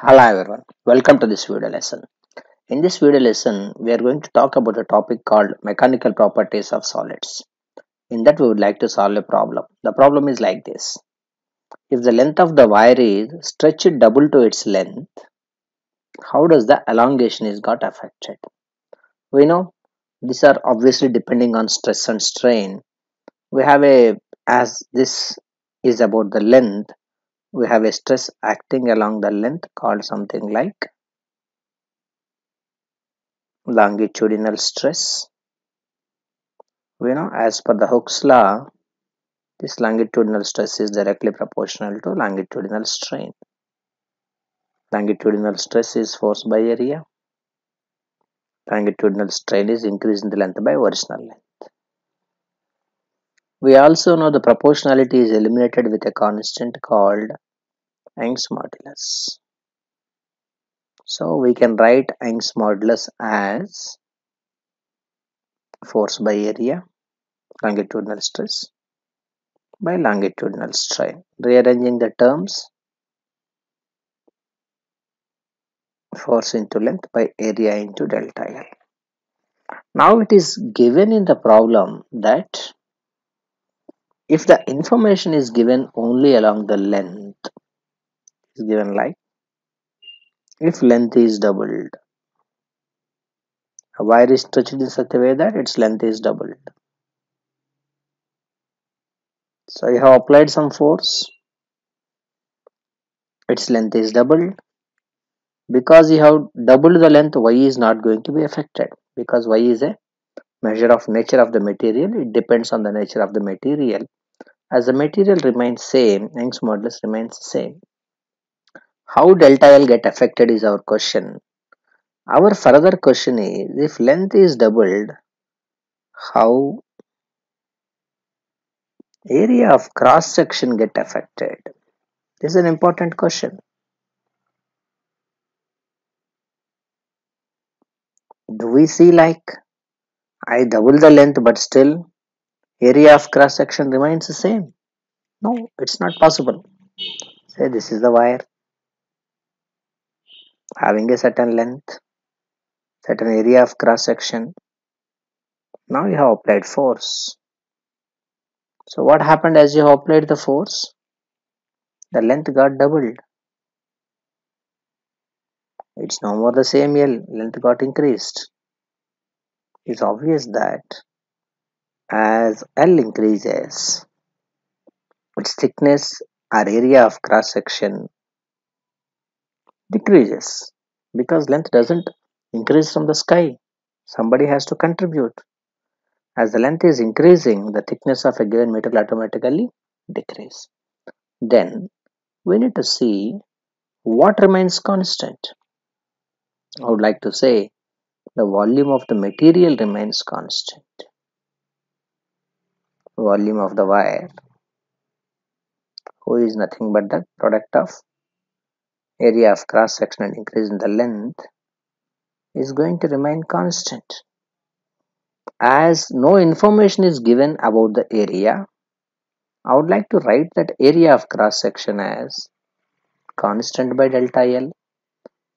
Hello everyone, welcome to this video lesson. In this video lesson, we are going to talk about a topic called mechanical properties of solids. In that, we would like to solve a problem. The problem is like this. If the length of the wire is stretched double to its length, how does the elongation is got affected? We know these are obviously depending on stress and strain. We have a, as this is about the length, we have a stress acting along the length called something like longitudinal stress. We know as per the Hooke's law, this longitudinal stress is directly proportional to longitudinal strain. Longitudinal stress is force by area. Longitudinal strain is increase in the length by original length. We also know the proportionality is eliminated with a constant called Young's modulus. So we can write Young's modulus as force by area, longitudinal stress by longitudinal strain. Rearranging the terms, force into length by area into delta L. Now it is given in the problem that if the information is given only along the length, is given like if length is doubled, a wire is stretched in such a way that its length is doubled. So you have applied some force, its length is doubled. Because you have doubled the length, y is not going to be affected because y is a measure of nature of the material. It depends on the nature of the material. As the material remains same, Young's modulus remains same. How delta L get affected is our question. Our further question is if length is doubled, how area of cross section get affected? This is an important question. Do we see like I double the length but still area of cross section remains the same? No, it's not possible. Say this is the wire having a certain length, certain area of cross section. Now you have applied force. So what happened as you applied the force? The length got doubled. It's no more the same L, length got increased. It's obvious that as L increases, its thickness or area of cross section decreases because length doesn't increase from the sky. Somebody has to contribute. As the length is increasing, the thickness of a given material automatically decrease. Then we need to see what remains constant. I would like to say the volume of the material remains constant. Volume of the wire, who is nothing but the product of area of cross section and increase in the length, is going to remain constant. As no information is given about the area, I would like to write that area of cross section as constant by delta L.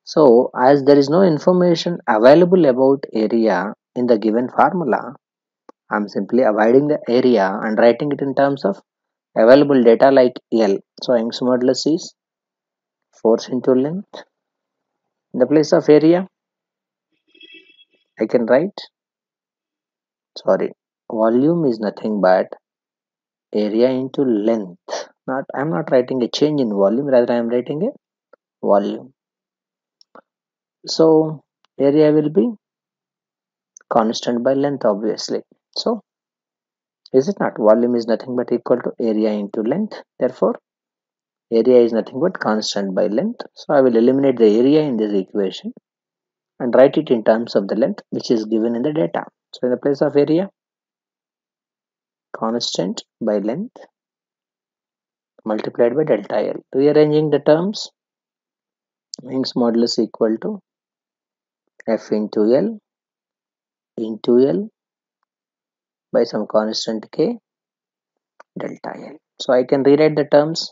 So as there is no information available about area in the given formula, I am simply avoiding the area and writing it in terms of available data like L. So Young's modulus is force into length. In the place of area, I can write, sorry, volume is nothing but area into length. Not I am not writing a change in volume, rather I am writing a volume. So area will be constant by length obviously. So is it not? Volume is nothing but equal to area into length. Therefore, area is nothing but constant by length. So I will eliminate the area in this equation and write it in terms of the length which is given in the data. So in the place of area, constant by length multiplied by delta L. Rearranging the terms, Young's modulus equal to F into L into L by some constant K delta L. So I can rewrite the terms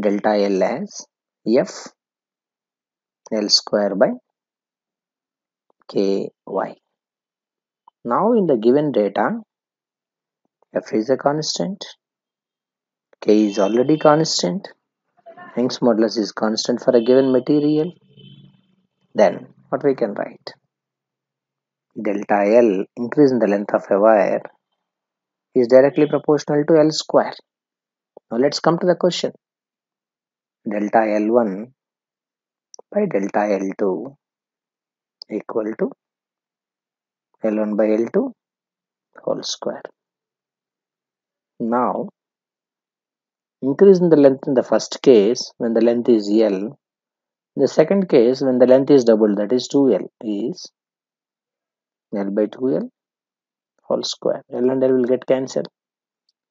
delta L as F L square by ky. Now in the given data, f is a constant, k is already constant, Young's modulus is constant for a given material. Then what we can write? Delta L increase in the length of a wire is directly proportional to L square. Now let's come to the question. Delta L1 by delta L2 equal to L1 by L2 whole square. Now increase in the length in the first case when the length is L. The second case when the length is double that is 2L is L by 2L whole square. L and L will get cancelled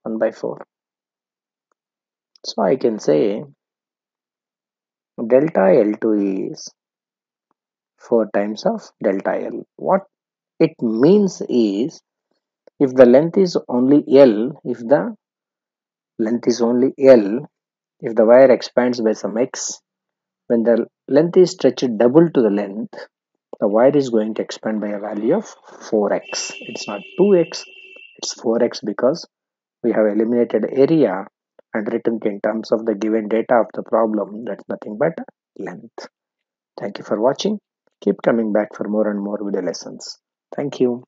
1 by 4. So I can say delta L2 is 4 times of delta L. What it means is if the length is only L, if the length is only L, if the wire expands by some x, when the length is stretched double to the length, the wire is going to expand by a value of 4x. It's not 2x, it's 4x because we have eliminated area and written in terms of the given data of the problem that's nothing but length. Thank you for watching. Keep coming back for more and more video lessons. Thank you.